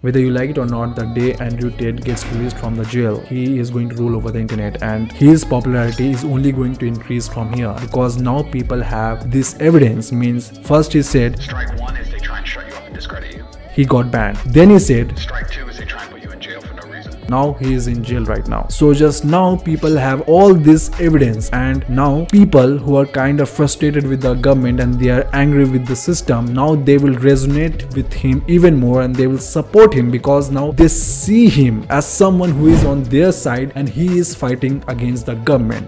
Whether you like it or not, the day Andrew Tate gets released from the jail, he is going to rule over the internet and his popularity is only going to increase from here because now people have this evidence means first he said Strike one is they try and shut you up and discredit you. he got banned. Then he said Strike two is they try and put you in jail for. Now he is in jail right now. So just now people have all this evidence and now people who are kind of frustrated with the government and they are angry with the system now they will resonate with him even more and they will support him because now they see him as someone who is on their side and he is fighting against the government